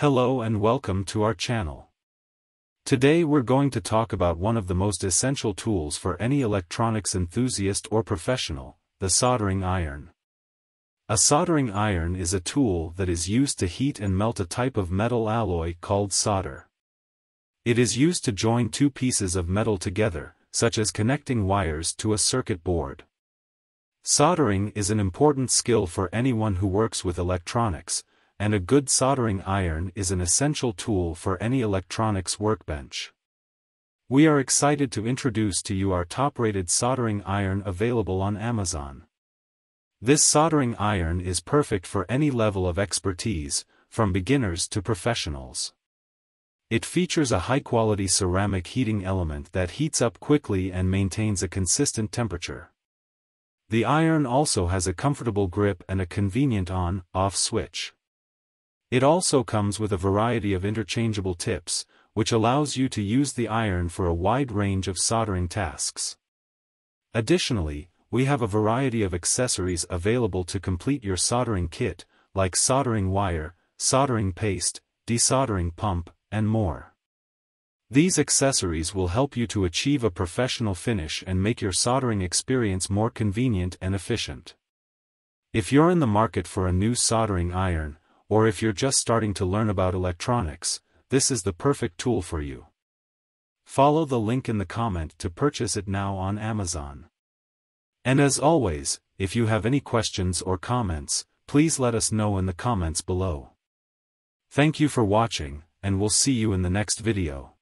Hello and welcome to our channel. Today we're going to talk about one of the most essential tools for any electronics enthusiast or professional, the soldering iron. A soldering iron is a tool that is used to heat and melt a type of metal alloy called solder. It is used to join two pieces of metal together, such as connecting wires to a circuit board. Soldering is an important skill for anyone who works with electronics, and a good soldering iron is an essential tool for any electronics workbench. We are excited to introduce to you our top-rated soldering iron available on Amazon. This soldering iron is perfect for any level of expertise, from beginners to professionals. It features a high-quality ceramic heating element that heats up quickly and maintains a consistent temperature. The iron also has a comfortable grip and a convenient on-off switch. It also comes with a variety of interchangeable tips, which allows you to use the iron for a wide range of soldering tasks. Additionally, we have a variety of accessories available to complete your soldering kit, like soldering wire, soldering paste, desoldering pump, and more. These accessories will help you to achieve a professional finish and make your soldering experience more convenient and efficient. If you're in the market for a new soldering iron, or if you're just starting to learn about electronics, this is the perfect tool for you. Follow the link in the comment to purchase it now on Amazon. And as always, if you have any questions or comments, please let us know in the comments below. Thank you for watching, and we'll see you in the next video.